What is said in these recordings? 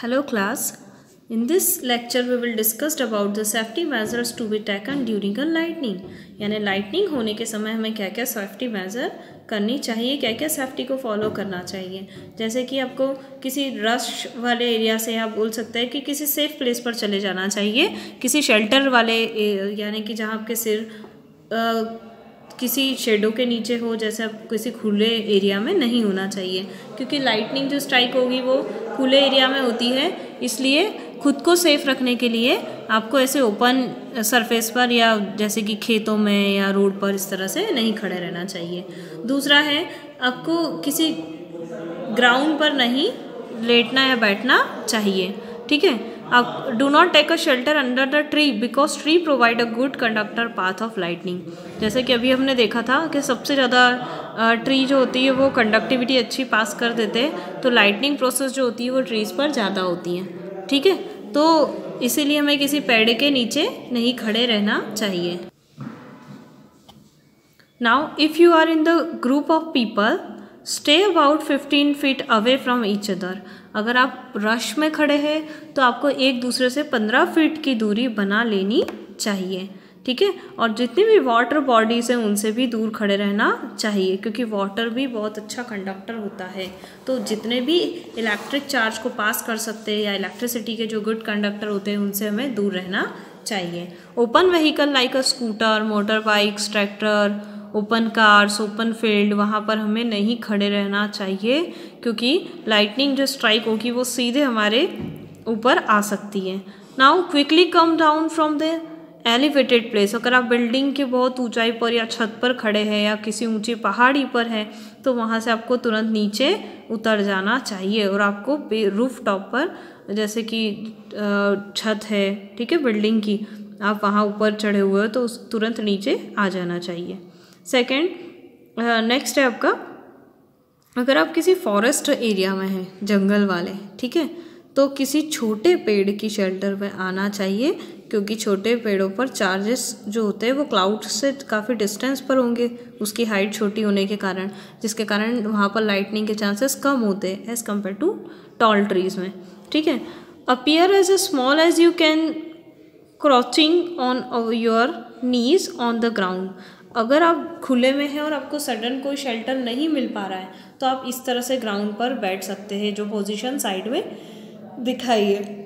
Hello class. In this lecture we will discuss about the safety measures to be taken during a lightning. यानी lightning होने के समय हमें क्या क्या सेफ्टी मेजर करनी चाहिए क्या क्या सेफ्टी को फॉलो करना चाहिए जैसे कि आपको किसी रश वाले एरिया से आप बोल सकते हैं कि किसी सेफ़ प्लेस पर चले जाना चाहिए किसी शेल्टर वाले यानी कि जहाँ आपके सिर आ, किसी शेडो के नीचे हो, जैसे अब किसी खुले एरिया में नहीं होना चाहिए। क्योंकि लाइटनिंग जो स्ट्राइक होगी, वो खुले एरिया में होती है। इसलिए खुद को सेफ़ रखने के लिए आपको ऐसे ओपन सरफेस पर या जैसे कि खेतों में या रोड पर इस तरह से नहीं खड़े रहना चाहिए। दूसरा है, आपको किसी ग्राउंड पर नहीं लेटना या बैठना चाहिए। ठीक है? Do not take a shelter under the tree because tree provide a good conductor path of lightning जैसे कि अभी हमने देखा था कि सबसे ज़्यादा ट्री जो होती है वो कंडक्टिविटी अच्छी पास कर देते हैं तो लाइटनिंग प्रोसेस जो होती है वो ट्रीज़ पर ज़्यादा होती हैं। ठीक है? तो इसीलिए हमें किसी पेड़ के नीचे नहीं खड़े रहना चाहिए। Now if you are in the group of people stay about fifteen feet away from each other अगर आप रश में खड़े हैं तो आपको एक दूसरे से पंद्रह फीट की दूरी बना लेनी चाहिए, ठीक है? और जितनी भी वाटर बॉडीज़ हैं, उनसे भी दूर खड़े रहना चाहिए, क्योंकि वाटर भी बहुत अच्छा कंडक्टर होता है। तो जितने भी इलेक्ट्रिक चार्ज को पास कर सकते हैं, या इलेक्ट्रिसिटी के जो गुड कंडक्टर होते हैं, उनसे हमें दूर रहना चाहिए। Open vehicle like a scooter motor bikes tractor open cars open field वहाँ पर हमें नहीं खड़े रहना चाहिए, क्योंकि लाइटनिंग जो स्ट्राइक होगी वो सीधे हमारे ऊपर आ सकती है। Now quickly come down from the elevated place अगर आप बिल्डिंग के बहुत ऊंचाई पर या छत पर खड़े हैं या किसी ऊँची पहाड़ी पर हैं तो वहाँ से आपको तुरंत नीचे उतर जाना चाहिए और आपको रूफ टॉप पर, जैसे कि छत है, ठीक है बिल्डिंग की, आप वहाँ ऊपर चढ़े हुए हो तो तुरंत नीचे आ जाना चाहिए। सेकेंड नेक्स्ट है आपका, अगर आप किसी फॉरेस्ट एरिया में हैं, जंगल वाले, ठीक है तो किसी छोटे पेड़ की शेल्टर में आना चाहिए, क्योंकि छोटे पेड़ों पर चार्जेस जो होते हैं, वो क्लाउड से काफ़ी डिस्टेंस पर होंगे, उसकी हाइट छोटी होने के कारण, जिसके कारण वहाँ पर लाइटनिंग के चांसेस कम होते हैं as compare to tall trees में, ठीक है appear as a small as you can crouching on your knees on the ground अगर आप खुले में हैं और आपको सडन कोई शेल्टर नहीं मिल पा रहा है तो आप इस तरह से ग्राउंड पर बैठ सकते हैं, जो पोजीशन साइड में दिखाई है।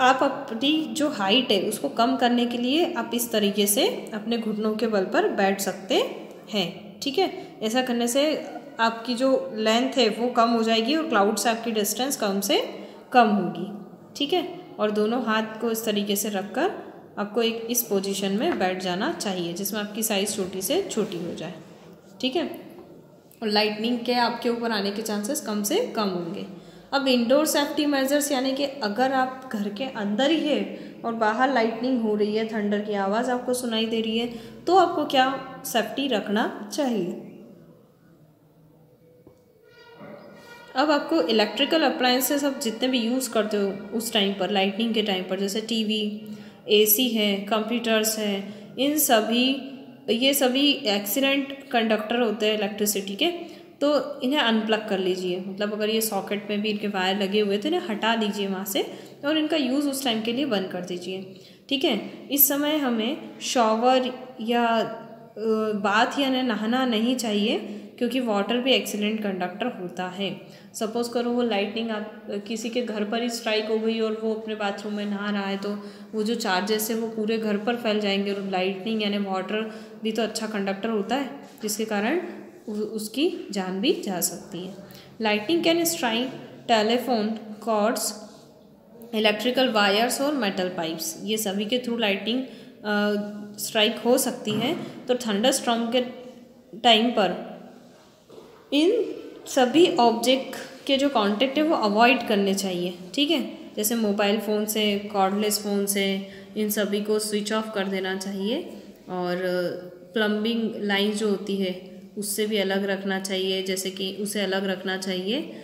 आप अपनी जो हाइट है, उसको कम करने के लिए आप इस तरीके से अपने घुटनों के बल पर बैठ सकते हैं, ठीक है? ऐसा करने से आपकी जो लेंथ है, वो कम हो जाएगी और क्लाउड से आपकी डिस्टेंस कम से कम होगी, ठीक है? और दोनों हाथ को इस तरीके से रखकर आपको एक इस पोजीशन में बैठ जाना चाहिए, जिसमें आपकी साइज़ छोटी से छोटी हो जाए। ठीक है? और लाइटनिंग के आपके ऊपर आने के चांसेस कम से कम होंगे। अब इंडोर सेफ्टी मेजर्स यानी कि अगर आप घर के अंदर ही है और बाहर लाइटनिंग हो रही है थंडर की आवाज़ आपको सुनाई दे रही है तो आपको क्या सेफ्टी रखना चाहिए? अब आपको इलेक्ट्रिकल अप्लायंसेस आप जितने भी यूज़ करते हो उस टाइम पर लाइटनिंग के टाइम पर, जैसे टीवी एसी है कंप्यूटर्स हैं, इन सभी, ये सभी एक्सीलेंट कंडक्टर होते हैं इलेक्ट्रिसिटी के तो इन्हें अनप्लग कर लीजिए। मतलब अगर ये सॉकेट में भी इनके वायर लगे हुए तो इन्हें हटा दीजिए वहाँ से और इनका यूज़ उस टाइम के लिए बंद कर दीजिए। ठीक है? इस समय हमें शॉवर या बाथ या नहाना नहीं चाहिए। क्योंकि वाटर भी एक्सीलेंट कंडक्टर होता है। सपोज़ करो वो लाइटनिंग आप किसी के घर पर ही स्ट्राइक हो गई और वो अपने बाथरूम में नहा रहा है तो वो जो चार्जेस है वो पूरे घर पर फैल जाएँगे और लाइटनिंग यानी वाटर भी तो अच्छा कंडक्टर होता है, जिसके कारण उसकी जान भी जा सकती है। Lightning can strike telephone cords electrical wires और मेटल पाइप्स ये सभी के थ्रू लाइटिंग स्ट्राइक हो सकती है। तो थंडर स्ट्रॉम के टाइम पर इन सभी ऑब्जेक्ट के जो कॉन्टेक्ट है वो अवॉइड करने चाहिए, ठीक है? जैसे मोबाइल फ़ोन से कॉर्डलेस फ़ोन से, इन सभी को स्विच ऑफ़ कर देना चाहिए और प्लम्बिंग लाइन जो होती है, उससे भी अलग रखना चाहिए, जैसे कि उसे अलग रखना चाहिए।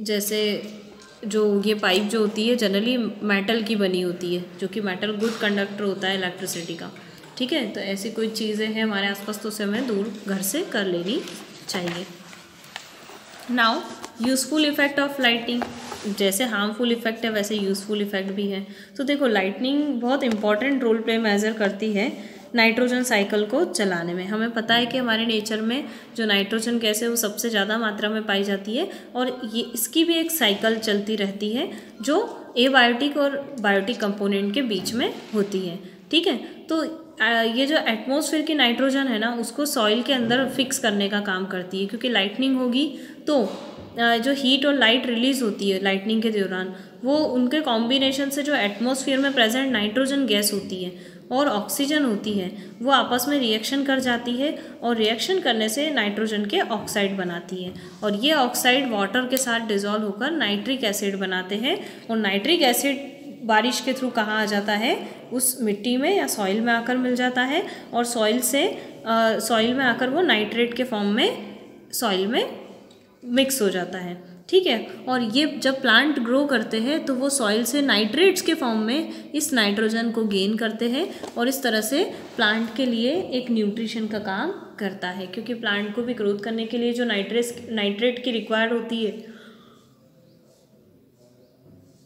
जैसे जो, ये पाइप जो होती है जनरली मेटल की बनी होती है, जो कि मेटल गुड कंडक्टर होता है इलेक्ट्रिसिटी का, ठीक है? तो ऐसी कोई चीज़ें हैं हमारे आसपास तो उसे हमें दूर घर से कर लेनी चाहिए। Now useful effect of lighting जैसे हार्मफुल इफ़ेक्ट है, वैसे यूज़फुल इफ़ेक्ट भी है। तो देखो लाइटनिंग बहुत इंपॉर्टेंट रोल प्ले मेजर करती है नाइट्रोजन साइकिल को चलाने में। हमें पता है कि हमारे नेचर में जो नाइट्रोजन गैस है, वो सबसे ज़्यादा मात्रा में पाई जाती है और ये, इसकी भी एक साइकिल चलती रहती है, जो एबायोटिक और बायोटिक कंपोनेंट के बीच में होती है। ठीक है? तो ये जो एटमॉस्फेयर की नाइट्रोजन है ना, उसको सॉइल के अंदर फिक्स करने का काम करती है, क्योंकि लाइटनिंग होगी तो जो हीट और लाइट रिलीज़ होती है लाइटनिंग के दौरान, वो उनके कॉम्बिनेशन से जो एटमॉस्फेयर में प्रेजेंट नाइट्रोजन गैस होती है और ऑक्सीजन होती है, वो आपस में रिएक्शन कर जाती है और रिएक्शन करने से नाइट्रोजन के ऑक्साइड बनाती है। और ये ऑक्साइड वाटर के साथ डिजॉल्व होकर नाइट्रिक एसिड बनाते हैं और नाइट्रिक एसिड बारिश के थ्रू कहाँ आ जाता है? उस मिट्टी में या सॉइल में आकर मिल जाता है और सॉइल से सॉइल में आकर वो नाइट्रेट के फॉर्म में सॉइल में मिक्स हो जाता है। ठीक है? और ये जब प्लांट ग्रो करते हैं तो वो सॉइल से नाइट्रेट्स के फॉर्म में इस नाइट्रोजन को गेन करते हैं और इस तरह से प्लांट के लिए एक न्यूट्रिशन का काम करता है। क्योंकि प्लांट को भी ग्रोथ करने के लिए जो नाइट्रेस नाइट्रेट की रिक्वायर्ड होती है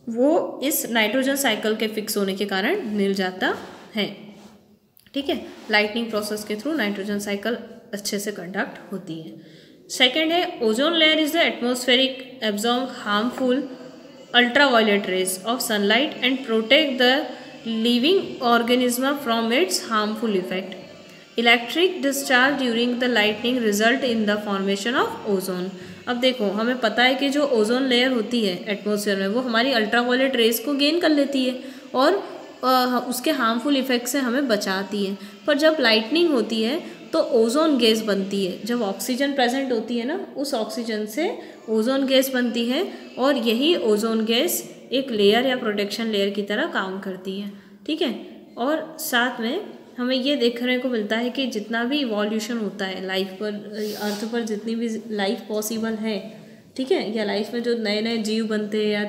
वो इस नाइट्रोजन साइकिल के फिक्स होने के कारण मिल जाता है। ठीक है? लाइटनिंग प्रोसेस के थ्रू नाइट्रोजन साइकिल अच्छे से कंडक्ट होती है। सेकेंड है ozone layer is the atmospheric absorb harmful ultra violet rays of sunlight and protect the living organism from its harmful effect electric discharge during the lightning result in the formation of ozone अब देखो, हमें पता है कि जो ozone layer होती है atmosphere में, वो हमारी अल्ट्रावायलेट रेस को गेन कर लेती है और उसके हार्मफुल इफ़ेक्ट से हमें बचाती है। पर जब लाइटनिंग होती है तो ओजोन गैस बनती है। जब ऑक्सीजन प्रेजेंट होती है ना, उस ऑक्सीजन से ओजोन गैस बनती है और यही ओजोन गैस एक लेयर या प्रोटेक्शन लेयर की तरह काम करती है। ठीक है? और साथ में हमें ये देखने को मिलता है कि जितना भी इवोल्यूशन होता है लाइफ पर अर्थ पर जितनी भी लाइफ पॉसिबल है, ठीक है? या लाइफ में जो नए नए जीव बनते हैं या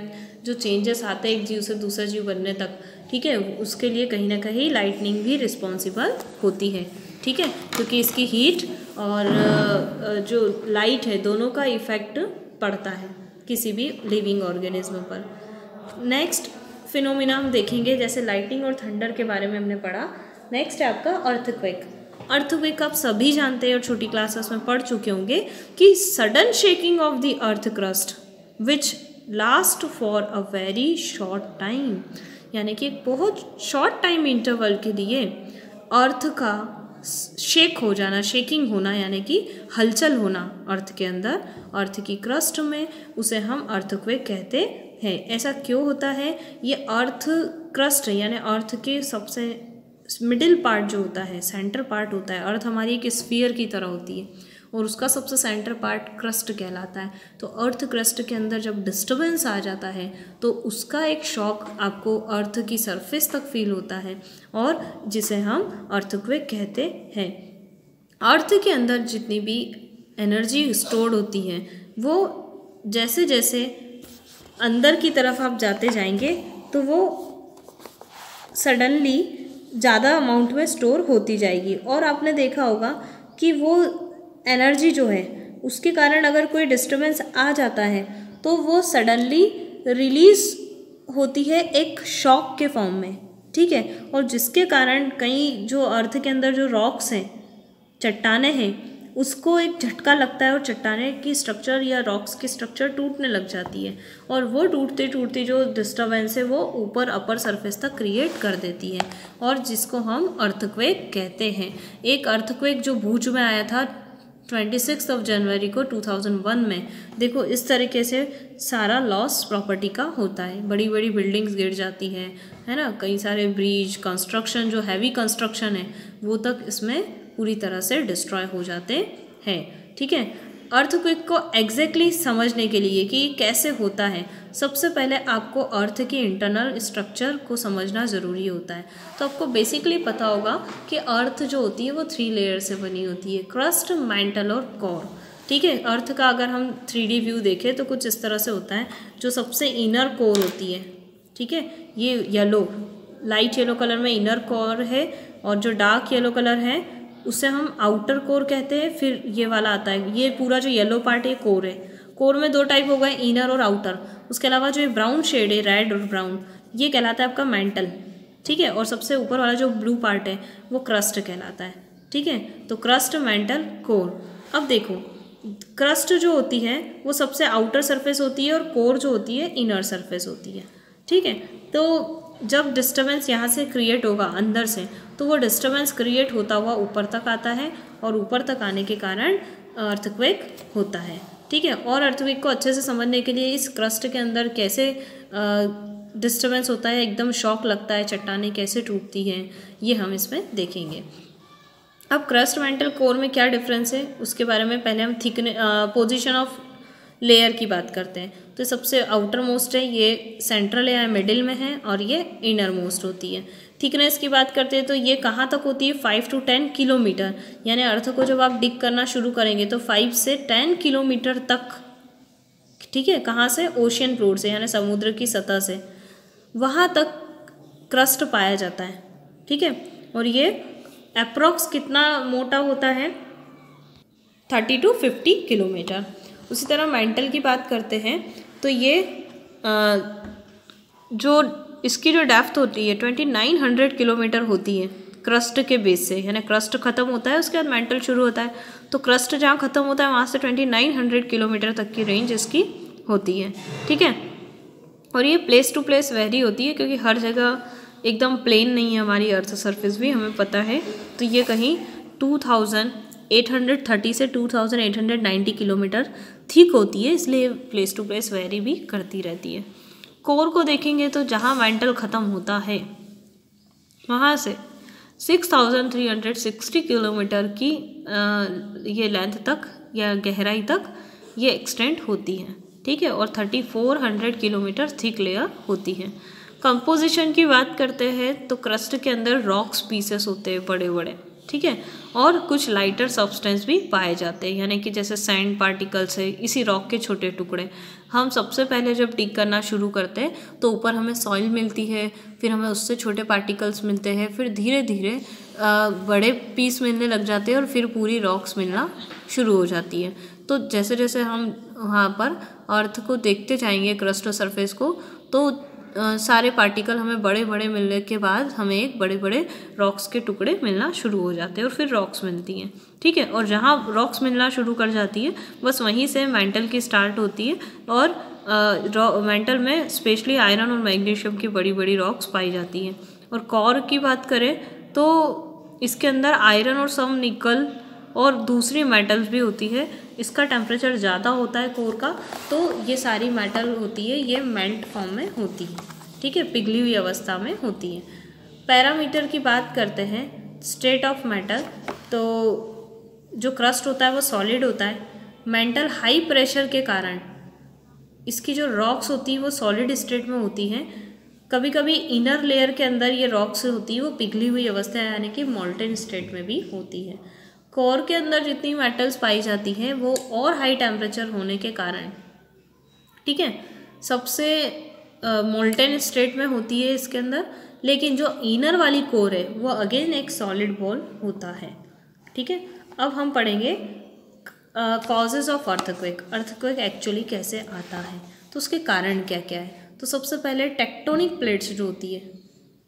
जो चेंजेस आते हैं एक जीव से दूसरा जीव बनने तक, ठीक है? उसके लिए कहीं ना कहीं लाइटनिंग भी रिस्पॉन्सिबल होती है, ठीक है? क्योंकि इसकी हीट और जो लाइट है, दोनों का इफ़ेक्ट पड़ता है किसी भी लिविंग ऑर्गेनिज्म पर। नेक्स्ट फिनोमिना हम देखेंगे, जैसे लाइटिंग और थंडर के बारे में हमने पढ़ा। नेक्स्ट है आपका अर्थक्वेक अर्थक्वेक आप सभी जानते हैं और छोटी क्लासेस में पढ़ चुके होंगे कि sudden shaking of the earth crust which last for a very short time यानी कि एक बहुत शॉर्ट टाइम इंटरवल के लिए अर्थ का शेक हो जाना शेकिंग होना, यानी कि हलचल होना अर्थ के अंदर अर्थ की क्रस्ट में, उसे हम अर्थक्वेक कहते हैं। ऐसा क्यों होता है? ये अर्थ क्रस्ट यानी अर्थ के सबसे मिडिल पार्ट जो होता है सेंटर पार्ट होता है अर्थ हमारी एक स्फीयर की तरह होती है और उसका सबसे सेंटर पार्ट क्रस्ट कहलाता है। तो अर्थ क्रस्ट के अंदर जब डिस्टर्बेंस आ जाता है तो उसका एक शॉक आपको अर्थ की सरफेस तक फील होता है और जिसे हम अर्थक्वेक कहते हैं। अर्थ के अंदर जितनी भी एनर्जी स्टोर्ड होती है, वो जैसे जैसे अंदर की तरफ़ आप जाते जाएँगे तो वो सडनली ज़्यादा अमाउंट में स्टोर होती जाएगी। और आपने देखा होगा कि वो एनर्जी जो है, उसके कारण अगर कोई डिस्टर्बेंस आ जाता है तो वो सडनली रिलीज़ होती है एक शॉक के फॉर्म में, ठीक है? और जिसके कारण कई जो अर्थ के अंदर जो रॉक्स हैं, चट्टाने हैं उसको एक झटका लगता है और चट्टाने की स्ट्रक्चर या रॉक्स की स्ट्रक्चर टूटने लग जाती है और वो टूटते टूटते जो डिस्टर्बेंस है वो ऊपर अपर सरफेस तक क्रिएट कर देती है और जिसको हम अर्थक्वेक कहते हैं। एक अर्थक्वेक जो भूज में आया था ट्वेंटी सिक्स ऑफ़ जनवरी को 2001 में। देखो, इस तरीके से सारा लॉस प्रॉपर्टी का होता है। बड़ी बड़ी बिल्डिंग्स गिर जाती है है ना? कई सारे ब्रिज कंस्ट्रक्शन जो हैवी कंस्ट्रक्शन है, वो तक इसमें पूरी तरह से डिस्ट्रॉय हो जाते हैं, ठीक है? अर्थक्विक को एग्जैक्टली exactly समझने के लिए कि कैसे होता है, सबसे पहले आपको अर्थ की इंटरनल स्ट्रक्चर को समझना ज़रूरी होता है। तो आपको बेसिकली पता होगा कि अर्थ जो होती है वो थ्री लेयर से बनी होती है क्रस्ट मेंटल और कोर ठीक है? अर्थ का अगर हम थ्री व्यू देखें तो कुछ इस तरह से होता है, जो सबसे इनर कोर होती है, ठीक है? ये येलो लाइट येलो कलर में इनर कोर है और जो डार्क येलो कलर है उसे हम आउटर कोर कहते हैं, फिर ये वाला आता है। ये पूरा जो येलो पार्ट है कोर है। कोर में दो टाइप हो गए इनर और आउटर उसके अलावा जो ये ब्राउन शेड है रेड और ब्राउन ये कहलाता है आपका मेंटल ठीक है? और सबसे ऊपर वाला जो ब्लू पार्ट है, वो क्रस्ट कहलाता है। ठीक है? तो क्रस्ट मेंटल कोर अब देखो क्रस्ट जो होती है, वो सबसे आउटर सरफेस होती है और कोर जो होती है इनर सरफेस होती है। ठीक है? तो जब डिस्टर्बेंस यहाँ से क्रिएट होगा, अंदर से तो वो डिस्टर्बेंस क्रिएट होता हुआ ऊपर तक आता है और ऊपर तक आने के कारण अर्थक्वेक होता है। ठीक है? और अर्थक्वेक को अच्छे से समझने के लिए इस क्रस्ट के अंदर कैसे डिस्टर्बेंस होता है, एकदम शॉक लगता है, चट्टाने कैसे टूटती हैं, ये हम इसमें देखेंगे। अब क्रस्ट मेंटल कोर में क्या डिफरेंस है? उसके बारे में पहले हम थिकने पोजीशन ऑफ़ लेयर की बात करते हैं। तो सबसे आउटर मोस्ट है, ये सेंट्रल या मिडिल में है और ये इनर मोस्ट होती है। थिकनेस की बात करते हैं तो ये कहाँ तक होती है? Five to ten kilometre. यानी अर्थ को जब आप डिग करना शुरू करेंगे तो फाइव से टेन किलोमीटर तक ठीक है कहाँ से? ओशियन फ्लोर से यानी समुद्र की सतह से। वहाँ तक क्रस्ट पाया जाता है ठीक है? और ये अप्रोक्स कितना मोटा होता है? Thirty to fifty kilometre. उसी तरह मेंटल की बात करते हैं तो ये आ, जो इसकी जो डेप्थ होती है ट्वेंटी नाइन हंड्रेड किलोमीटर होती है क्रस्ट के बेस से। यानी क्रस्ट खत्म होता है, उसके बाद मेंटल शुरू होता है। तो क्रस्ट जहाँ खत्म होता है, वहाँ से ट्वेंटी नाइन हंड्रेड किलोमीटर तक की रेंज इसकी होती है। ठीक है? और ये प्लेस टू प्लेस वेरी होती है, क्योंकि हर जगह एकदम प्लेन नहीं है हमारी अर्थ सरफेस भी, हमें पता है। तो ये कहीं 2830 से 2890 किलोमीटर थिक होती है, इसलिए प्लेस टू प्लेस वेरी भी करती रहती है। कोर को देखेंगे तो जहाँ मेंटल ख़त्म होता है वहाँ से 6360 किलोमीटर की आ, ये लेंथ तक या गहराई तक ये एक्सटेंड होती है ठीक है? और 3400 किलोमीटर थिक लेयर होती है। कंपोजिशन की बात करते हैं तो क्रस्ट के अंदर रॉक्स पीसेस होते हैं बड़े बड़े ठीक है? और कुछ लाइटर सब्सटेंस भी पाए जाते हैं। यानी कि जैसे सैंड पार्टिकल्स है, इसी रॉक के छोटे टुकड़े। हम सबसे पहले जब टिक करना शुरू करते हैं तो ऊपर हमें सॉइल मिलती है, फिर हमें उससे छोटे पार्टिकल्स मिलते हैं, फिर धीरे धीरे बड़े पीस मिलने लग जाते हैं और फिर पूरी रॉक्स मिलना शुरू हो जाती है। तो जैसे जैसे हम वहाँ पर अर्थ को देखते जाएँगे क्रस्ट सरफेस को तो सारे पार्टिकल हमें बड़े बड़े मिलने के बाद हमें एक बड़े बड़े रॉक्स के टुकड़े मिलना शुरू हो जाते हैं और फिर रॉक्स मिलती हैं। ठीक है? और जहाँ रॉक्स मिलना शुरू कर जाती है, बस वहीं से मेंटल की स्टार्ट होती है और मेंटल में स्पेशली आयरन और मैग्नीशियम की बड़ी बड़ी रॉक्स पाई जाती हैं। और कॉर की बात करें तो इसके अंदर आयरन और सम निकल और दूसरी मेटल्स भी होती है। इसका टेम्परेचर ज़्यादा होता है कोर का तो ये सारी मेटल होती है, ये मेल्ट फॉर्म में होती है। ठीक है, पिघली हुई अवस्था में होती है। पैरामीटर की बात करते हैं स्टेट ऑफ़ मेटल तो जो क्रस्ट होता है वो सॉलिड होता है। मेंटल हाई प्रेशर के कारण इसकी जो रॉक्स होती है वो सॉलिड स्टेट में होती हैं। कभी कभी इनर लेयर के अंदर ये रॉक्स होती है, वो पिघली हुई अवस्था यानी कि मोल्टेन स्टेट में भी होती है। कोर के अंदर जितनी मेटल्स पाई जाती हैं, वो और हाई टेम्परेचर होने के कारण, ठीक है? सबसे मोल्टेन स्टेट में होती है इसके अंदर, लेकिन जो इनर वाली कोर है, वो अगेन एक सॉलिड बॉल होता है, ठीक है? अब हम पढ़ेंगे causes of earthquake earthquake actually कैसे आता है? तो उसके कारण क्या क्या है? तो सबसे पहले टेक्टोनिक प्लेट्स जो होती है,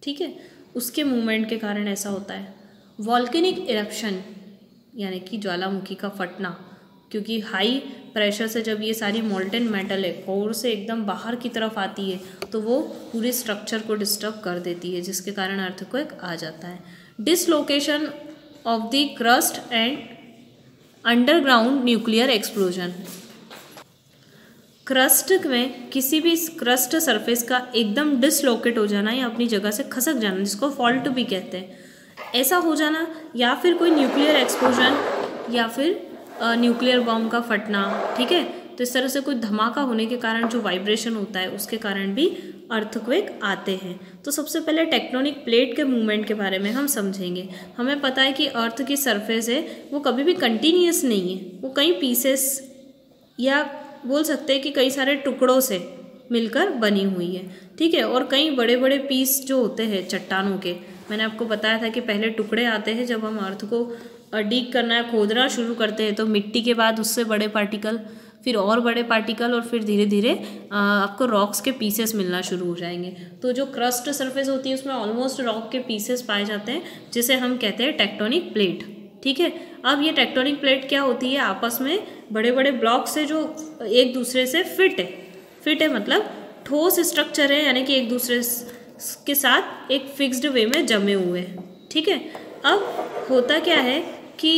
ठीक है? उसके मूवमेंट के कारण ऐसा होता है। वॉल्केनिक इरप्शन यानी कि ज्वालामुखी का फटना, क्योंकि हाई प्रेशर से जब ये सारी मोल्टेन मेटल है कोर से एकदम बाहर की तरफ़ आती है तो वो पूरे स्ट्रक्चर को डिस्टर्ब कर देती है, जिसके कारण अर्थ को एक आ जाता है। Dislocation of the crust and underground nuclear explosion crust में किसी भी क्रस्ट सरफेस का एकदम डिसलोकेट हो जाना या अपनी जगह से खसक जाना, जिसको फॉल्ट भी कहते हैं ऐसा हो जाना या फिर कोई न्यूक्लियर एक्सप्लोजन या फिर न्यूक्लियर बॉम्ब का फटना, ठीक है? तो इस तरह से कोई धमाका होने के कारण जो वाइब्रेशन होता है, उसके कारण भी अर्थक्वेक आते हैं। तो सबसे पहले टेक्टोनिक प्लेट के मूवमेंट के बारे में हम समझेंगे। हमें पता है कि अर्थ की सरफेस है, वो कभी भी कंटिन्यूस नहीं है। वो कई पीसेस या बोल सकते हैं कि कई सारे टुकड़ों से मिलकर बनी हुई है, ठीक है? और कई बड़े बड़े पीस जो होते हैं, चट्टानों के मैंने आपको बताया था कि पहले टुकड़े आते हैं जब हम अर्थ को डीक करना है खोदना शुरू करते हैं तो मिट्टी के बाद उससे बड़े पार्टिकल फिर और बड़े पार्टिकल और फिर धीरे धीरे आपको रॉक्स के पीसेस मिलना शुरू हो जाएँगे। तो जो क्रस्ट सरफेस होती है, उसमें ऑलमोस्ट रॉक के पीसेस पाए जाते हैं, जिसे हम कहते हैं टेक्टोनिक प्लेट ठीक है? अब ये टेक्टोनिक प्लेट क्या होती है? आपस में बड़े बड़े ब्लॉक से जो एक दूसरे से फिट है। फिट है मतलब ठोस स्ट्रक्चर है, यानी कि एक दूसरे के साथ एक फिक्स्ड वे में जमे हुए हैं। ठीक है? अब होता क्या है कि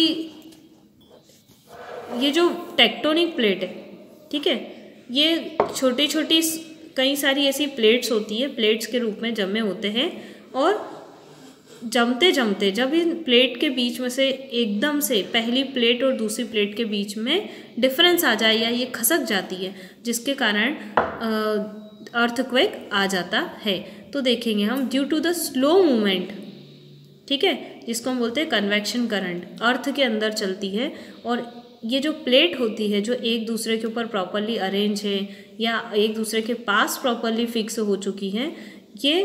ये जो टेक्टोनिक प्लेट है, ठीक है? ये छोटी छोटी कई सारी ऐसी प्लेट्स होती है प्लेट्स के रूप में जमे होते हैं और जमते जमते जब इन प्लेट के बीच में से एकदम से पहली प्लेट और दूसरी प्लेट के बीच में डिफरेंस आ जाए या ये खसक जाती है, जिसके कारण अर्थक्वेक आ जाता है। तो देखेंगे हम due to the slow movement ठीक है, जिसको हम बोलते हैं कन्वेक्शन करंट अर्थ के अंदर चलती है, और ये जो प्लेट होती है, जो एक दूसरे के ऊपर प्रॉपरली अरेंज है, या एक दूसरे के पास प्रॉपरली फिक्स हो चुकी है, ये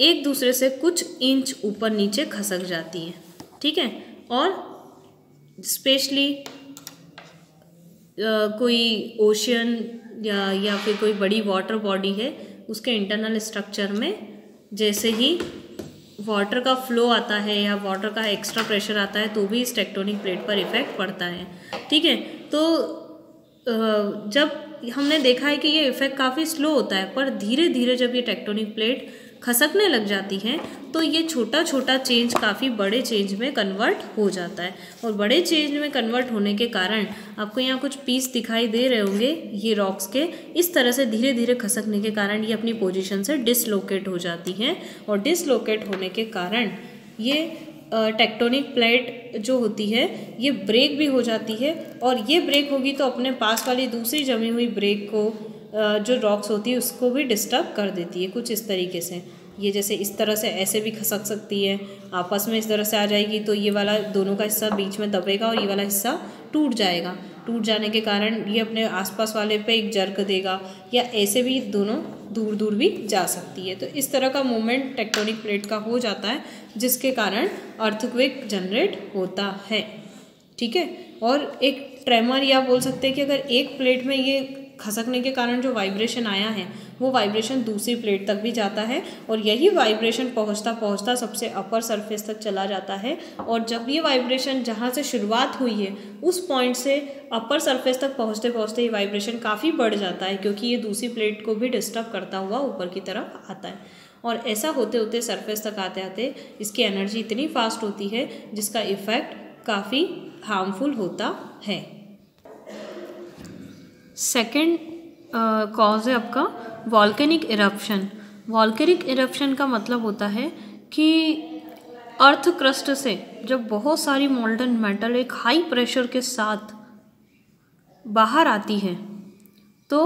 एक दूसरे से कुछ इंच ऊपर नीचे खसक जाती है, ठीक है, और स्पेशली कोई ओशियन या या फिर कोई बड़ी वाटर बॉडी है उसके इंटरनल स्ट्रक्चर में जैसे ही वाटर का फ्लो आता है या वाटर का एक्स्ट्रा प्रेशर आता है तो भी इस टेक्टोनिक प्लेट पर इफ़ेक्ट पड़ता है। ठीक है? तो जब हमने देखा है कि ये इफ़ेक्ट काफ़ी स्लो होता है, पर धीरे धीरे जब ये टेक्टोनिक प्लेट खसकने लग जाती हैं तो ये छोटा छोटा चेंज काफ़ी बड़े चेंज में कन्वर्ट हो जाता है। और बड़े चेंज में कन्वर्ट होने के कारण आपको यहाँ कुछ पीस दिखाई दे रहे होंगे, ये रॉक्स के। इस तरह से धीरे धीरे खसकने के कारण ये अपनी पोजीशन से डिसलोकेट हो जाती हैं और डिसलोकेट होने के कारण ये टेक्टोनिक प्लेट जो होती है, ये ब्रेक भी हो जाती है। और ये ब्रेक होगी तो अपने पास वाली दूसरी जमी हुई ब्रेक को जो रॉक्स होती है, उसको भी डिस्टर्ब कर देती है, कुछ इस तरीके से। ये जैसे इस तरह से ऐसे भी खसक सकती है, आपस में इस तरह से आ जाएगी तो ये वाला दोनों का हिस्सा बीच में दबेगा और ये वाला हिस्सा टूट जाएगा। टूट जाने के कारण ये अपने आसपास वाले पे एक जर्क देगा, या ऐसे भी दोनों दूर दूर भी जा सकती है। तो इस तरह का मूवमेंट टेक्टोनिक प्लेट का हो जाता है, जिसके कारण अर्थक्वेक जनरेट होता है। ठीक है? और एक ट्रेमर या बोल सकते हैं कि अगर एक प्लेट में ये खसकने के कारण जो वाइब्रेशन आया है, वो वाइब्रेशन दूसरी प्लेट तक भी जाता है और यही वाइब्रेशन पहुँचता पहुँचता सबसे अपर सरफेस तक चला जाता है और जब ये वाइब्रेशन जहाँ से शुरुआत हुई है, उस पॉइंट से अपर सरफेस तक पहुँचते पहुँचते ये वाइब्रेशन काफ़ी बढ़ जाता है क्योंकि ये दूसरी प्लेट को भी डिस्टर्ब करता हुआ ऊपर की तरफ़ आता है। और ऐसा होते होते सरफेस तक आते आते इसकी एनर्जी इतनी फास्ट होती है, जिसका इफ़ेक्ट काफ़ी हार्मफुल होता है। सेकेंड कॉज है आपका वॉल्केनिक इरप्शन वॉल्केनिक इरप्शन का मतलब होता है कि अर्थ क्रस्ट से जब बहुत सारी मोल्टन मेटल एक हाई प्रेशर के साथ बाहर आती है तो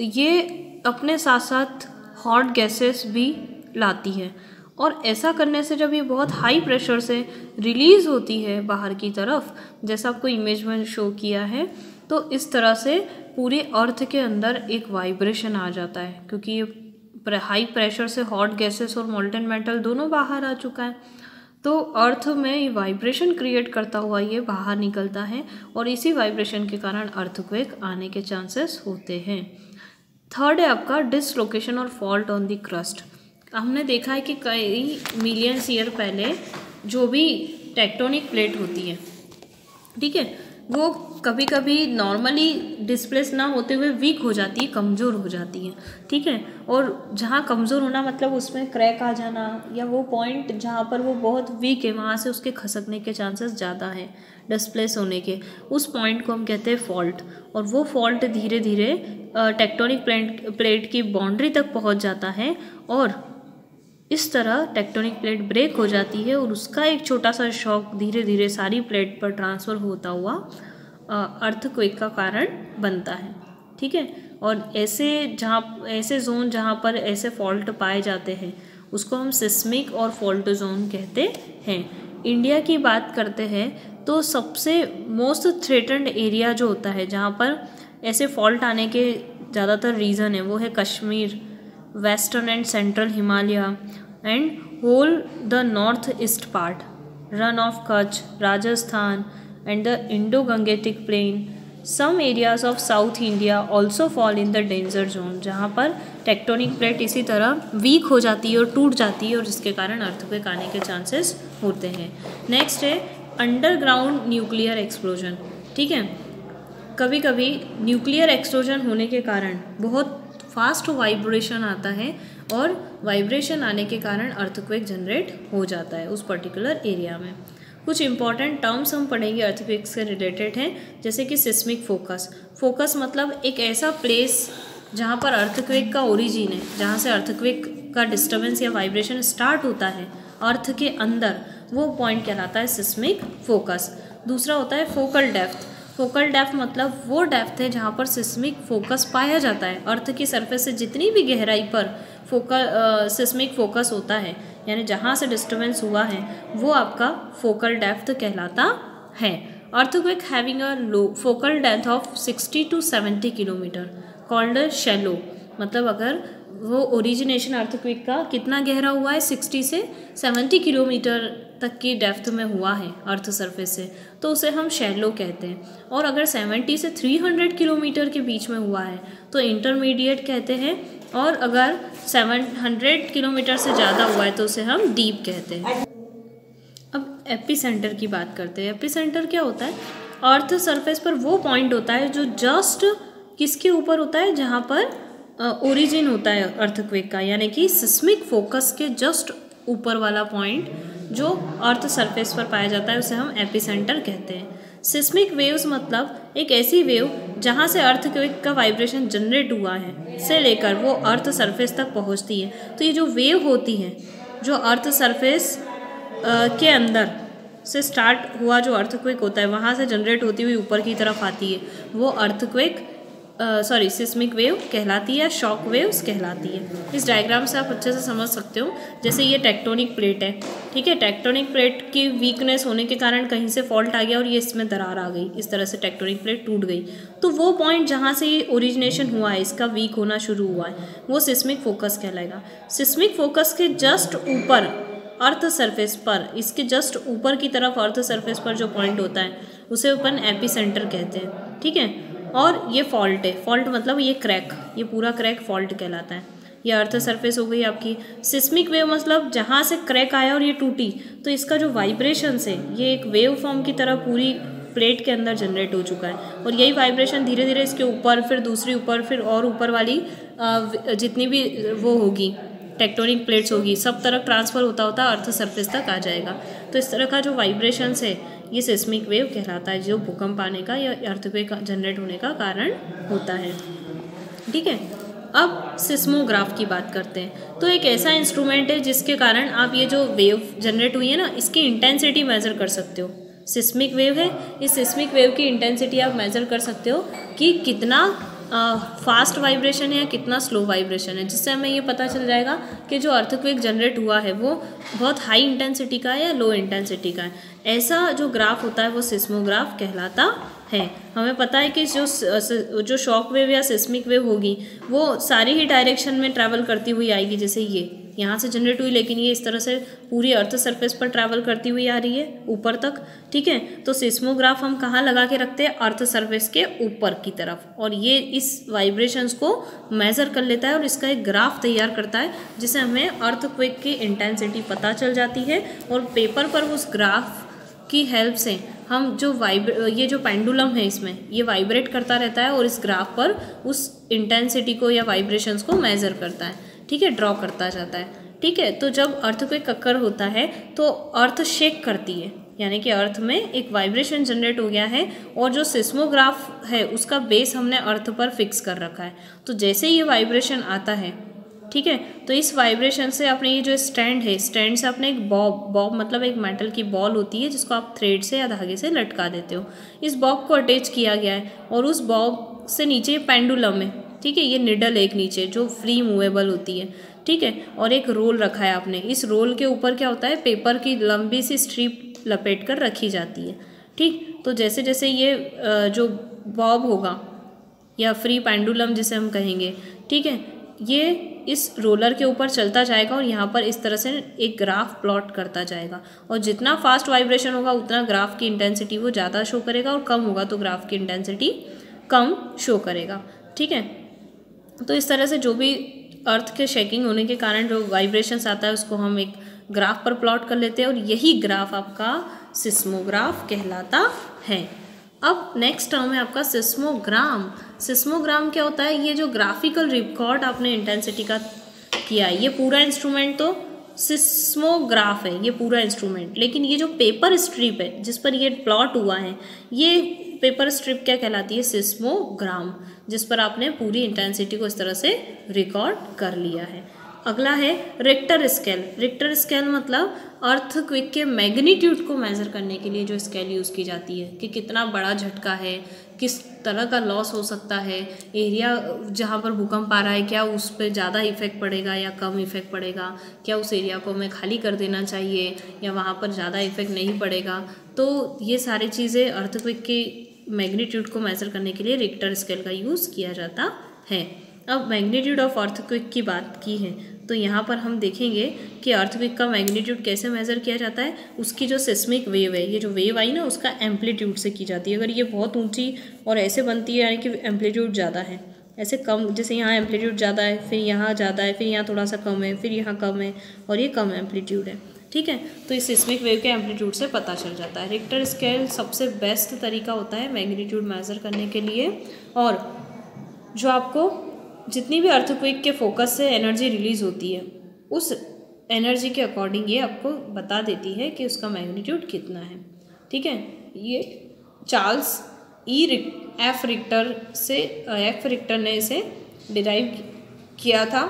ये अपने साथ साथ हॉट गैसेस भी लाती है। और ऐसा करने से जब ये बहुत हाई प्रेशर से रिलीज़ होती है बाहर की तरफ़, जैसा आपको इमेज में शो किया है तो इस तरह से पूरे अर्थ के अंदर एक वाइब्रेशन आ जाता है, क्योंकि ये हाई प्रेशर से हॉट गैसेस और मोल्टन मेटल दोनों बाहर आ चुका है। तो अर्थ में ये वाइब्रेशन क्रिएट करता हुआ ये बाहर निकलता है और इसी वाइब्रेशन के कारण अर्थक्वेक आने के चांसेस होते हैं। थर्ड है आपका डिसलोकेशन और फॉल्ट ऑन दी क्रस्ट हमने देखा है कि कई मिलियंस ईयर पहले जो भी टेक्टोनिक प्लेट होती है, ठीक है वो कभी कभी नॉर्मली डिस्प्लेस ना होते हुए वीक हो जाती है, कमज़ोर हो जाती है, ठीक है? और जहाँ कमज़ोर होना मतलब उसमें क्रैक आ जाना या वो पॉइंट जहाँ पर वो बहुत वीक है, वहाँ से उसके खसकने के चांसेस ज़्यादा हैं डिस्प्लेस होने के। उस पॉइंट को हम कहते हैं फॉल्ट और वो फॉल्ट धीरे धीरे टेक्टोनिक प्लेट प्लेट की बाउंड्री तक पहुँच जाता है और इस तरह टेक्टोनिक प्लेट ब्रेक हो जाती है और उसका एक छोटा सा शॉक धीरे धीरे सारी प्लेट पर ट्रांसफ़र होता हुआ अर्थक्वेक का कारण बनता है। ठीक है? और ऐसे जहाँ, ऐसे जोन जहाँ पर ऐसे फॉल्ट पाए जाते हैं, उसको हम सिस्मिक और फॉल्ट जोन कहते हैं। इंडिया की बात करते हैं तो सबसे मोस्ट थ्रेटन्ड एरिया जो होता है, जहाँ पर ऐसे फॉल्ट आने के ज़्यादातर रीज़न है, वो है Kashmir. Western and central Himalaya and whole the north east part Rann of Kutch Rajasthan and the Indo Gangetic plain some areas of south India also fall in the danger zone जहाँ पर tectonic plate इसी तरह week हो जाती है और टूट जाती है और जिसके कारण अर्थक्वेक आने के चांसेस होते हैं। नेक्स्ट है अंडरग्राउंड न्यूक्लियर एक्सप्लोजन ठीक है? कभी कभी न्यूक्लियर एक्सप्लोजन होने के कारण बहुत फास्ट वाइब्रेशन आता है और वाइब्रेशन आने के कारण अर्थक्वेक जनरेट हो जाता है उस पर्टिकुलर एरिया में। कुछ इंपॉर्टेंट टर्म्स हम पढ़ेंगे अर्थक्वेक से रिलेटेड हैं, जैसे कि सिस्मिक फोकस। फोकस मतलब एक ऐसा प्लेस जहाँ पर अर्थक्वेक का ओरिजिन है, जहाँ से अर्थक्वेक का डिस्टर्बेंस या वाइब्रेशन स्टार्ट होता है, अर्थ के अंदर। वो पॉइंट कहलाता है सिस्मिक फोकस। दूसरा होता है फोकल डेप्थ। फोकल डेप्थ मतलब वो डेप्थ है जहाँ पर सिस्मिक फोकस पाया जाता है। अर्थ की सरफेस से जितनी भी गहराई पर फोकल सिस्मिक फोकस होता है, यानी जहाँ से डिस्टर्बेंस हुआ है, वो आपका फोकल डेप्थ कहलाता है। Earthquake having a low, focal depth of 60 to 70 kilometre, called shallow. मतलब अगर वो ओरिजिनेशन अर्थक्विक का कितना गहरा हुआ है, सिक्सटी से सेवेंटी किलोमीटर तक की डेप्थ में हुआ है अर्थ सरफेस से तो उसे हम शैलो कहते हैं। और अगर सेवेंटी से थ्री हंड्रेड किलोमीटर के बीच में हुआ है तो इंटरमीडिएट कहते हैं। और अगर सेवन हंड्रेड किलोमीटर से ज़्यादा हुआ है तो उसे हम डीप कहते हैं। अब एपी सेंटर की बात करते हैं। एपी सेंटर क्या होता है? अर्थ सरफेस पर वो पॉइंट होता है जो जस्ट किसके ऊपर होता है? जहाँ पर ओरिजिन होता है अर्थक्वेक का, यानी कि सिस्मिक फोकस के जस्ट ऊपर वाला पॉइंट जो अर्थ सरफेस पर पाया जाता है, उसे हम एपिसेंटर कहते हैं। सिस्मिक वेव्स मतलब एक ऐसी वेव जहाँ से अर्थक्वेक का वाइब्रेशन जनरेट हुआ है, से लेकर वो अर्थ सरफेस तक पहुँचती है। तो ये जो वेव होती है, जो अर्थ सरफेस के अंदर से स्टार्ट हुआ जो अर्थक्वेक होता है, वहाँ से जनरेट होती हुई ऊपर की तरफ़ आती है, वो अर्थक्वेक सॉरी सिस्मिक वेव कहलाती है शॉक वेव्स कहलाती है। इस डायग्राम से आप अच्छे से समझ सकते हो, जैसे ये टेक्टोनिक प्लेट है, ठीक है? टेक्टोनिक प्लेट की वीकनेस होने के कारण कहीं से फॉल्ट आ गया और ये इसमें दरार आ गई, इस तरह से टेक्टोनिक प्लेट टूट गई। तो वो पॉइंट जहाँ से ये ओरिजिनेशन हुआ है, इसका वीक होना शुरू हुआ है, वो सिस्मिक फोकस कहलाएगा। सिस्मिक फोकस के जस्ट ऊपर अर्थ सरफेस पर, इसके जस्ट ऊपर की तरफ़ अर्थ सरफेस पर जो पॉइंट होता है, उसे अपन एपी सेंटर कहते हैं, ठीक है? और ये फॉल्ट है। फॉल्ट मतलब ये क्रैक ये पूरा क्रैक फॉल्ट कहलाता है। ये अर्थ सरफेस हो गई आपकी। सिस्मिक वेव मतलब जहाँ से क्रैक आया और ये टूटी तो इसका जो वाइब्रेशन है, ये एक वेव फॉर्म की तरह पूरी प्लेट के अंदर जनरेट हो चुका है। और यही वाइब्रेशन धीरे धीरे इसके ऊपर, फिर दूसरी ऊपर, फिर और ऊपर वाली जितनी भी वो होगी टेक्टोनिक प्लेट्स होगी, सब तरफ़ ट्रांसफ़र होता होता अर्थ सरफेस तक आ जाएगा। तो इस तरह का जो वाइब्रेशंस है ये सिस्मिक वेव कहलाता है, जो भूकंप आने का या अर्थक्वेक जनरेट होने का कारण होता है। ठीक है? अब सिस्मोग्राफ की बात करते हैं। तो एक ऐसा इंस्ट्रूमेंट है जिसके कारण आप ये जो वेव जनरेट हुई है ना, इसकी इंटेंसिटी मेज़र कर सकते हो। सिस्मिक वेव है, इस सिस्मिक वेव की इंटेंसिटी आप मेज़र कर सकते हो कि कितना फास्ट वाइब्रेशन है या कितना स्लो वाइब्रेशन है, जिससे हमें ये पता चल जाएगा कि जो अर्थक्वेक जनरेट हुआ है, वो बहुत हाई इंटेंसिटी का है या लो इंटेंसिटी का है। ऐसा जो ग्राफ होता है, वो सिस्मोग्राफ कहलाता है। हमें पता है कि जो जो शॉक वेव या सिस्मिक वेव होगी, वो सारी ही डायरेक्शन में ट्रैवल करती हुई आएगी, जैसे ये। यहाँ से जनरेट हुई, लेकिन ये इस तरह से पूरी अर्थ सरफेस पर ट्रैवल करती हुई आ रही है, ऊपर तक, ठीक है? तो सिस्मोग्राफ हम कहाँ लगा के रखते हैं? अर्थ सरफेस के ऊपर की तरफ़। और ये इस वाइब्रेशंस को मेज़र कर लेता है और इसका एक ग्राफ तैयार करता है, जिसे हमें अर्थ क्विक की इंटेंसिटी पता चल जाती है। और पेपर पर उस ग्राफ की हेल्प से हम जो वाइब ये जो पेंडुलम है इसमें, ये वाइब्रेट करता रहता है और इस ग्राफ पर उस इंटेंसिटी को या वाइब्रेशंस को मेज़र करता है। ठीक है ड्रॉ करता जाता है। ठीक है तो जब अर्थ को एक कक्कर होता है तो अर्थ शेक करती है। यानी कि अर्थ में एक वाइब्रेशन जनरेट हो गया है और जो सिस्मोग्राफ है, उसका बेस हमने अर्थ पर फिक्स कर रखा है। तो जैसे ये वाइब्रेशन आता है, ठीक है तो इस वाइब्रेशन से आपने ये जो स्टैंड है स्टैंड से आपने एक बॉब बॉब मतलब एक मेटल की बॉल होती है, जिसको आप थ्रेड से या धागे से लटका देते हो। इस बॉब को अटैच किया गया है और उस बॉब से नीचे पेंडुलम है। ठीक है, ये निडल एक नीचे, जो फ्री मूवेबल होती है, ठीक है, और एक रोल रखा है आपने। इस रोल के ऊपर क्या होता है पेपर की लंबी सी स्ट्रिप लपेट कर रखी जाती है, ठीक? तो जैसे जैसे ये जो बॉब होगा, या फ्री पेंडुलम जिसे हम कहेंगे, ठीक है, ये इस रोलर के ऊपर चलता जाएगा और यहाँ पर इस तरह से एक ग्राफ प्लॉट करता जाएगा। और जितना फास्ट वाइब्रेशन होगा, उतना ग्राफ की इंटेंसिटी वो ज़्यादा शो करेगा और कम होगा तो ग्राफ की इंटेंसिटी कम शो करेगा, ठीक है? तो इस तरह से जो भी अर्थ के शेकिंग होने के कारण जो वाइब्रेशंस आता है, उसको हम एक ग्राफ पर प्लॉट कर लेते हैं और यही ग्राफ आपका सिस्मोग्राफ कहलाता है। अब नेक्स्ट टर्म है आपका सिस्मोग्राम सिस्मोग्राम क्या होता है? ये जो ग्राफिकल रिकॉर्ड आपने इंटेंसिटी का किया है, ये पूरा इंस्ट्रूमेंट तो सिस्मोग्राफ है, ये पूरा इंस्ट्रूमेंट लेकिन ये जो पेपर स्ट्रिप है, जिस पर ये प्लॉट हुआ है, ये पेपर स्ट्रिप क्या कहलाती है? सिस्मोग्राम, जिस पर आपने पूरी इंटेंसिटी को इस तरह से रिकॉर्ड कर लिया है। अगला है रिक्टर स्केल रिक्टर स्केल मतलब अर्थ क्विक के मैग्नीट्यूड को मेज़र करने के लिए जो स्केल यूज़ की जाती है, कि कितना बड़ा झटका है किस तरह का लॉस हो सकता है? एरिया जहाँ पर भूकंप आ रहा है, क्या उस पर ज़्यादा इफ़ेक्ट पड़ेगा या कम इफ़ेक्ट पड़ेगा? क्या उस एरिया को हमें खाली कर देना चाहिए या वहाँ पर ज़्यादा इफ़ेक्ट नहीं पड़ेगा? तो ये सारी चीज़ें अर्थक्विक के मैग्नीट्यूड को मेज़र करने के लिए रिक्टर स्केल का यूज़ किया जाता है। अब मैग्नीट्यूड ऑफ़ अर्थक्विक की बात की है। तो यहाँ पर हम देखेंगे कि अर्थक्विक का मैग्नीट्यूड कैसे मेज़र किया जाता है। उसकी जो सिस्मिक वेव है, ये जो वेव आई ना, उसका एम्पलीट्यूड से की जाती है। अगर ये बहुत ऊँची और ऐसे बनती है, यानी कि एम्पलीट्यूड ज़्यादा है, ऐसे कम, जैसे यहाँ एम्पलीट्यूड ज़्यादा है, फिर यहाँ ज़्यादा है, फिर यहाँ थोड़ा सा कम है, फिर यहाँ कम है, और ये कम एम्पलीट्यूड है, ठीक है? तो इस सिस्मिक वेव के एम्पलीट्यूड से पता चल जाता है। रिक्टर स्केल सबसे बेस्ट तरीका होता है मैग्नीट्यूड मेज़र करने के लिए। और जो आपको जितनी भी अर्थक्विक के फोकस से एनर्जी रिलीज़ होती है उस एनर्जी के अकॉर्डिंग ये आपको बता देती है कि उसका मैग्नीट्यूड कितना है। ठीक है? ये चार्ल्स ई रिक, एफ़ रिक्टर से एफ़ रिक्टर ने इसे डिराइव किया था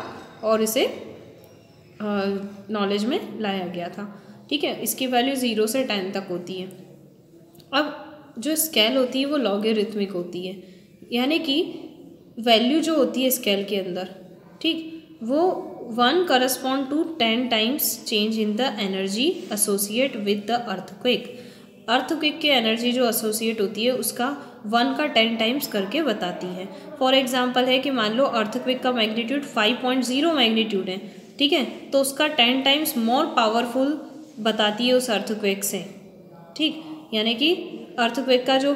और इसे नॉलेज में लाया गया था। ठीक है? इसकी वैल्यू ज़ीरो से टेन तक होती है। अब जो स्केल होती है वो लॉगेरिथमिक होती है। यानी कि वैल्यू जो होती है स्केल के अंदर, ठीक, वो one correspond to ten times change in the energy associate with the earthquake earthquake की एनर्जी जो एसोसिएट होती है, उसका वन का टेन टाइम्स करके बताती है। फॉर एग्ज़ाम्पल है कि मान लो अर्थक्विक का magnitude five point zero magnitude है, ठीक है तो उसका टेन टाइम्स मोर पावरफुल बताती है उस अर्थक्विक से, ठीक, यानी कि अर्थक्विक का जो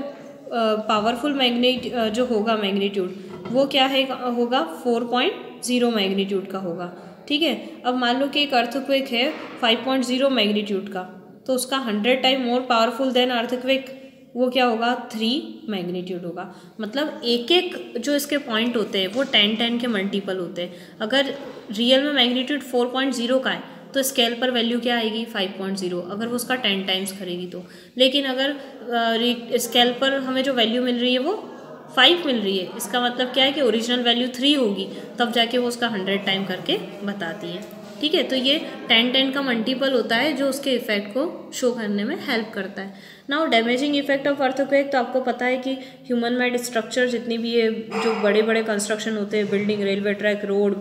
पावरफुल मैग्नेट जो होगा मैग्नीट्यूड वो क्या है, होगा फोर पॉइंट ज़ीरो मैग्नीट्यूड का होगा, ठीक है? अब मान लो कि एक अर्थक्वेक है, फाइव पॉइंट ज़ीरो मैग्नीट्यूड का तो उसका hundred time more powerful than earthquake, वो क्या होगा? थ्री मैग्नीट्यूड होगा। मतलब एक एक जो इसके पॉइंट होते हैं, वो टेन टेन के मल्टीपल होते हैं। अगर रियल में मैग्नीट्यूड फोर पॉइंट ज़ीरो का है तो स्केल पर वैल्यू क्या आएगी? फाइव पॉइंट ज़ीरो, अगर वो उसका टेन टाइम्स करेगी तो। लेकिन अगर स्केल पर हमें जो वैल्यू मिल रही है, वो फाइव मिल रही है। इसका मतलब क्या है कि ओरिजिनल वैल्यू थ्री होगी। तब जाके वो उसका हंड्रेड टाइम करके बताती है। ठीक है? तो ये टेन टेन का मल्टीपल होता है जो उसके इफ़ेक्ट को शो करने में हेल्प करता है। Now damaging effect of earthquake तो आपको पता है कि ह्यूमन मेड स्ट्रक्चर जितनी भी है जो बड़े बड़े कंस्ट्रक्शन होते हैं building railway track road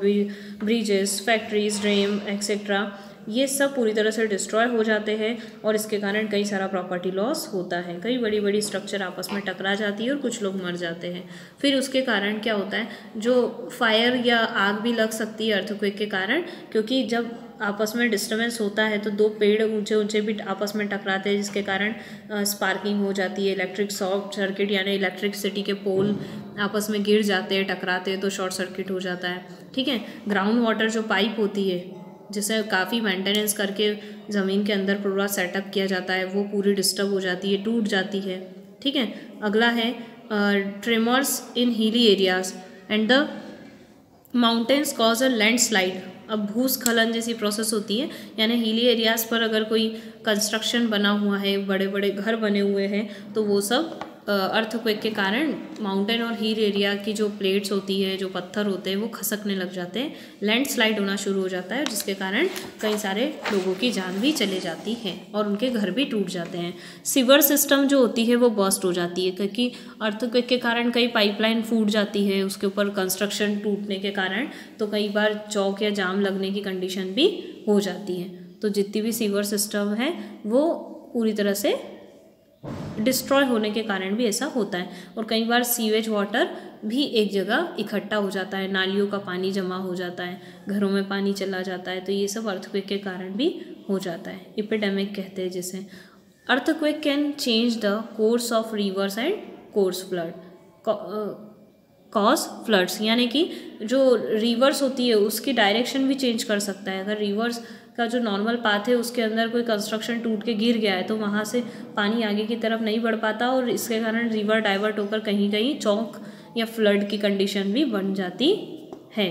bridges factories ड्रेम etcetera ये सब पूरी तरह से डिस्ट्रॉय हो जाते हैं और इसके कारण कई सारा प्रॉपर्टी लॉस होता है। कई बड़ी बड़ी स्ट्रक्चर आपस में टकरा जाती है और कुछ लोग मर जाते हैं। फिर उसके कारण क्या होता है? जो फायर या आग भी लग सकती है अर्थक्वेक के कारण, क्योंकि जब आपस में डिस्टर्बेंस होता है तो दो पेड़ ऊँचे ऊँचे भी आपस में टकराते हैं, जिसके कारण स्पार्किंग हो जाती है इलेक्ट्रिक शॉर्ट सर्किट यानी इलेक्ट्रिकसिटी के पोल आपस में गिर जाते हैं, टकराते हैं तो शॉर्ट सर्किट हो जाता है। ठीक है? ग्राउंड वाटर जो पाइप होती है जिसे काफ़ी मेंटेनेंस करके ज़मीन के अंदर पूरा सेटअप किया जाता है, वो पूरी डिस्टर्ब हो जाती है, टूट जाती है। ठीक है? अगला है tremors in hilly areas and the mountains cause a landslide अब भूस्खलन जैसी प्रोसेस होती है, यानी हीली एरियाज़ पर अगर कोई कंस्ट्रक्शन बना हुआ है बड़े बड़े घर बने हुए हैं तो वो सब अर्थक्वेक के कारण माउंटेन और हीर एरिया की जो प्लेट्स होती है, जो पत्थर होते हैं, वो खसकने लग जाते हैं। लैंडस्लाइड होना शुरू हो जाता है, जिसके कारण कई सारे लोगों की जान भी चले जाती है और उनके घर भी टूट जाते हैं। सिवर सिस्टम जो होती है, वो बस्ट हो जाती है, क्योंकि अर्थक्वेक के कारण कई पाइपलाइन फूट जाती है, उसके ऊपर कंस्ट्रक्शन टूटने के कारण तो कई बार चौक या जाम लगने की कंडीशन भी हो जाती है। तो जितनी भी सीवर सिस्टम है, वो पूरी तरह से डिस्ट्रॉय होने के कारण भी ऐसा होता है। और कई बार सीवेज वाटर भी एक जगह इकट्ठा हो जाता है, नालियों का पानी जमा हो जाता है, घरों में पानी चला जाता है तो ये सब अर्थक्वेक के कारण भी हो जाता है। इपिडेमिक कहते हैं जिसे। Earthquake can change the course of rivers and cause flood cause floods यानी कि जो रिवर्स होती है, उसकी डायरेक्शन भी चेंज कर सकता है। अगर रिवर्स का जो नॉर्मल पाथ है, उसके अंदर कोई कंस्ट्रक्शन टूट के गिर गया है तो वहाँ से पानी आगे की तरफ़ नहीं बढ़ पाता और इसके कारण रिवर डाइवर्ट होकर कहीं कहीं चौक या फ्लड की कंडीशन भी बन जाती है।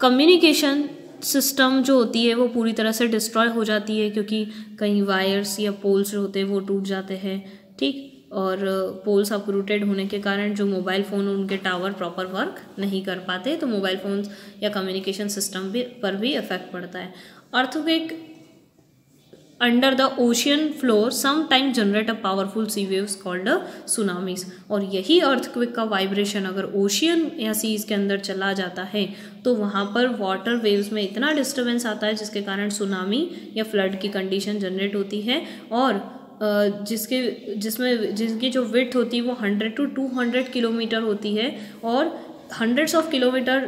कम्युनिकेशन सिस्टम जो होती है, वो पूरी तरह से डिस्ट्रॉय हो जाती है, क्योंकि कहीं वायर्स या पोल्स जो होते हैं, वो टूट जाते हैं, ठीक? और पोल्स अपरूटेड होने के कारण जो मोबाइल फ़ोन उनके टावर प्रॉपर वर्क नहीं कर पाते तो मोबाइल फ़ोन्स या कम्युनिकेशन सिस्टम भी, पर भी इफ़ेक्ट पड़ता है। Earthquake under the ocean floor some time generate a powerful sea waves called a tsunamis और यही अर्थक्विक का वाइब्रेशन अगर ओशियन या सीज के अंदर चला जाता है तो वहाँ पर वाटर वेव्स में इतना डिस्टर्बेंस आता है जिसके कारण सुनामी या फ्लड की कंडीशन जनरेट होती है। और जिसके, जिसमें जिसकी जो विथ होती है वो hundred to two hundred kilometre होती है और हंड्रेड्स ऑफ़ किलोमीटर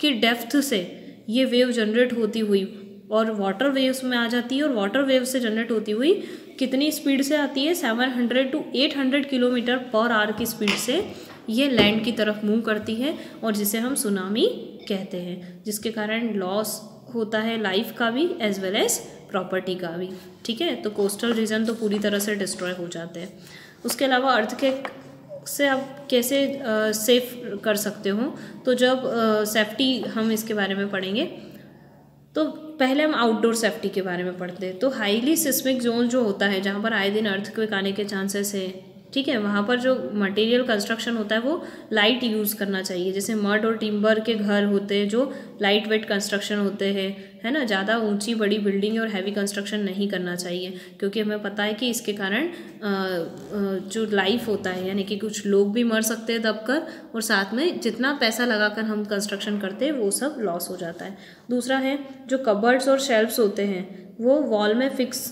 की डेप्थ से ये वेव जनरेट होती हुई और वाटर वेव्स में आ जाती है और वाटर वेव से जनरेट होती हुई कितनी स्पीड से आती है? Seven hundred to eight hundred kilometre per hour की स्पीड से ये लैंड की तरफ़ मूव करती है और जिसे हम सुनामी कहते हैं, जिसके कारण लॉस होता है लाइफ का भी एज वेल एज प्रॉपर्टी का भी, ठीक है? तो कोस्टल रीजन तो पूरी तरह से डिस्ट्रॉय हो जाते हैं। उसके अलावा अर्थ के से आप कैसे सेफ़ कर सकते हो? तो जब सेफ्टी हम इसके बारे में पढ़ेंगे तो पहले हम आउटडोर सेफ्टी के बारे में पढ़ते हैं। तो हाईली सिस्मिक जोन जो होता है, जहाँ पर आए दिन अर्थ आने के चांसेस है ठीक है, वहाँ पर जो मटेरियल कंस्ट्रक्शन होता है वो लाइट यूज़ करना चाहिए। जैसे मड और टिम्बर के घर होते हैं जो लाइट वेट कंस्ट्रक्शन होते हैं, है ना? ज़्यादा ऊँची बड़ी बिल्डिंग और हैवी कंस्ट्रक्शन नहीं करना चाहिए, क्योंकि हमें पता है कि इसके कारण जो लाइफ होता है, यानी कि कुछ लोग भी मर सकते हैं दबकर, और साथ में जितना पैसा लगाकर हम कंस्ट्रक्शन करते हैं, वो सब लॉस हो जाता है। दूसरा है, जो कबर्ड्स और शेल्फ्स होते हैं, वो वॉल में फिक्स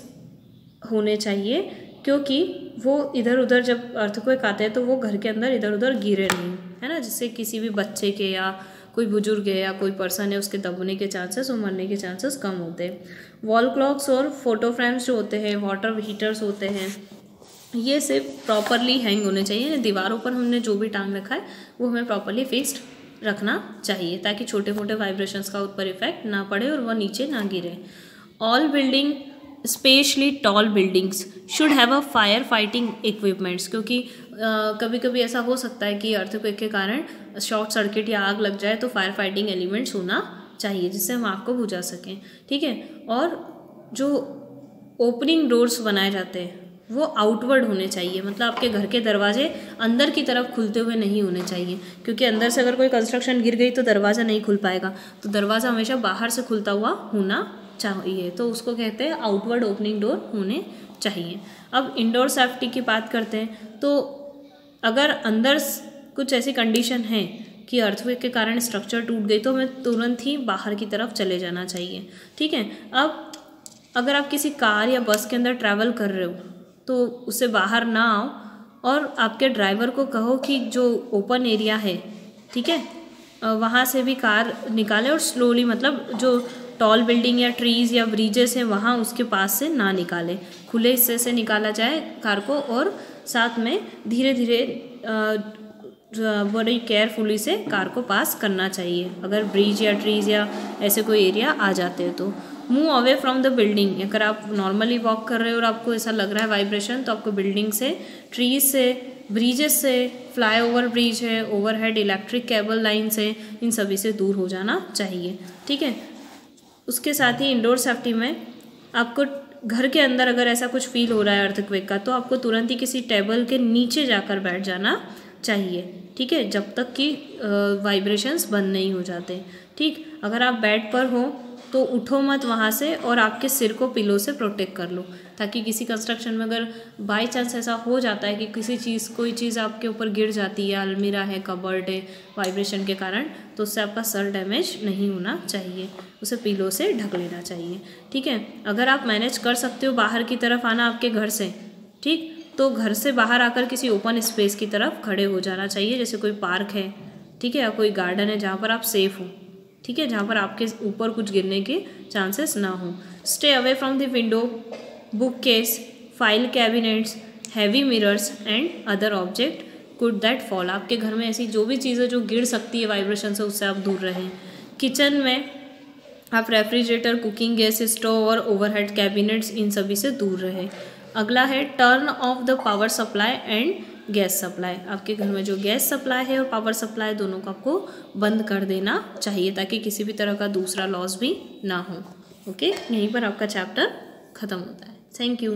होने चाहिए, क्योंकि वो इधर उधर जब अर्थक्वेक आते हैं तो वो घर के अंदर इधर उधर गिरे नहीं, है ना? जिससे किसी भी बच्चे के या कोई बुज़ुर्ग है या कोई पर्सन है, उसके दबने के चांसेस और मरने के चांसेस कम होते हैं। वॉल क्लॉक्स और फ़ोटो फ्रेम्स जो होते हैं वाटर हीटर्स होते हैं, ये सिर्फ़ प्रॉपरली हैंग होने चाहिए। दीवारों पर हमने जो भी टांग रखा है, वो हमें प्रॉपरली फिक्स्ड रखना चाहिए, ताकि छोटे मोटे वाइब्रेशंस का ऊपर इफ़ेक्ट ना पड़े और वह नीचे ना गिरे। All building specially tall buildings should have a fire fighting equipments क्योंकि कभी कभी ऐसा हो सकता है कि अर्थक्वेक के कारण शॉर्ट सर्किट या आग लग जाए तो फायर फाइटिंग एलिमेंट्स होना चाहिए, जिससे हम आग को बुझा सकें, ठीक है? और जो ओपनिंग डोर्स बनाए जाते हैं, वो आउटवर्ड होने चाहिए मतलब आपके घर के दरवाजे अंदर की तरफ़ खुलते हुए नहीं होने चाहिए, क्योंकि अंदर से अगर कोई कंस्ट्रक्शन गिर गई तो दरवाज़ा नहीं खुल पाएगा तो दरवाज़ा हमेशा बाहर से खुलता हुआ होना चाहिए तो उसको कहते हैं आउटवर्ड ओपनिंग डोर होने चाहिए। अब इंडोर सेफ्टी की बात करते हैं तो अगर अंदर कुछ ऐसी कंडीशन है कि अर्थवेक के कारण स्ट्रक्चर टूट गई तो हमें तुरंत ही बाहर की तरफ़ चले जाना चाहिए, ठीक है? अब अगर आप किसी कार या बस के अंदर ट्रैवल कर रहे हो तो उससे बाहर ना आओ और आपके ड्राइवर को कहो कि जो ओपन एरिया है, ठीक है? वहाँ से भी कार निकाले और स्लोली मतलब जो टॉल बिल्डिंग या ट्रीज़ या ब्रिजेस हैं, वहाँ उसके पास से ना निकालें। खुले हिस्से से निकाला जाए कार को और साथ में धीरे धीरे बड़ी केयरफुली से कार को पास करना चाहिए। अगर ब्रिज या ट्रीज या ऐसे कोई एरिया आ जाते हैं तो। Move away from the building अगर आप नॉर्मली वॉक कर रहे हो और आपको ऐसा लग रहा है वाइब्रेशन तो आपको बिल्डिंग से ट्रीज से ब्रिजेस से फ्लाई ओवर ब्रिज है ओवरहेड इलेक्ट्रिक केबल लाइन से इन सभी से दूर हो जाना चाहिए। ठीक है? उसके साथ ही इंडोर सेफ्टी में आपको घर के अंदर अगर ऐसा कुछ फील हो रहा है अर्थक्वेक का तो आपको तुरंत ही किसी टेबल के नीचे जाकर बैठ जाना चाहिए, ठीक है? जब तक कि वाइब्रेशंस बंद नहीं हो जाते, ठीक? अगर आप बेड पर हो तो उठो मत वहाँ से और आपके सिर को पिलो से प्रोटेक्ट कर लो, ताकि किसी कंस्ट्रक्शन में अगर बाई चांस ऐसा हो जाता है कि किसी चीज़, कोई चीज़ आपके ऊपर गिर जाती है, अलमीरा है कबर्ड है वाइब्रेशन के कारण तो उससे आपका सर डैमेज नहीं होना चाहिए। उसे पिलो से ढक लेना चाहिए, ठीक है? अगर आप मैनेज कर सकते हो बाहर की तरफ़ आना आपके घर से, ठीक? तो घर से बाहर आकर किसी ओपन स्पेस की तरफ़ खड़े हो जाना चाहिए, जैसे कोई पार्क है, ठीक है? या कोई गार्डन है जहाँ पर आप सेफ़ हो। ठीक है, जहाँ पर आपके ऊपर कुछ गिरने के चांसेस ना हो। Stay away from the window bookcase file cabinets heavy mirrors and other object could that fall आपके घर में ऐसी जो भी चीज़ें जो गिर सकती है वाइब्रेशन से उससे आप दूर रहें। किचन में आप रेफ्रिजरेटर कुकिंग गैस स्टोव और ओवरहेड कैबिनेट्स इन सभी से दूर रहें। अगला है turn off the power supply and gas supply. आपके घर में जो गैस सप्लाई है और पावर सप्लाई, दोनों को आपको बंद कर देना चाहिए ताकि किसी भी तरह का दूसरा लॉस भी ना हो। ओके यहीं पर आपका चैप्टर ख़त्म होता है। Thank you